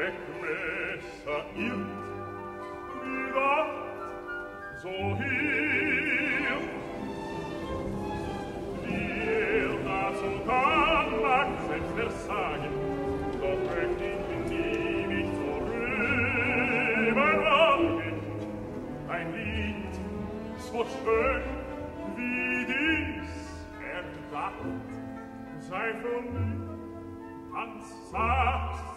Beckmesser irrt, wie wacht, so hirrt. Wie er da so kann, mag selbst versagen, doch möcht ich ihn ewig. Ein Lied so schön wie dies erdacht, sei von mir ganz satt,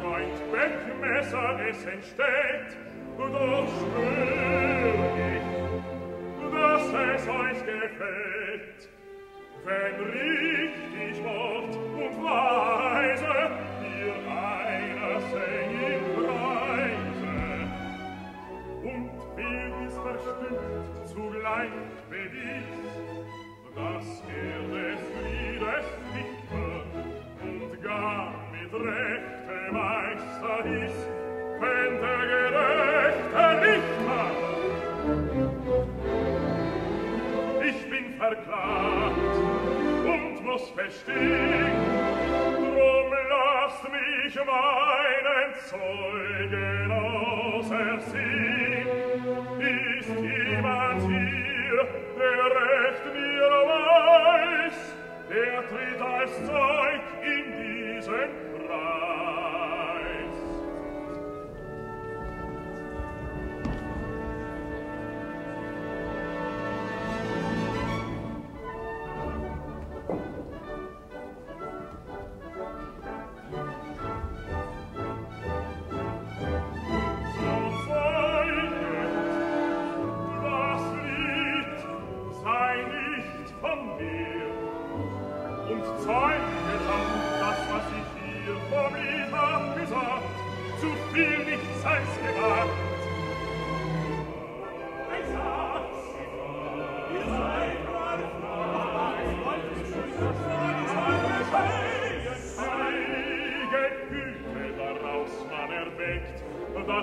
Freund Beckmesser es entsteht, doch schön was es euch gefällt. Wenn richtig Wort und Weise ihr einer Sänger preise. Und wer missverstündet zugleich bewies, dass er des Liedes und gar mit Rechte Meister ist, wenn der Gerät verklagt und muss verstehen, drum lasst mich meinen Zeugen ausersehen.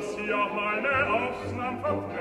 dass hier meine Aufnahme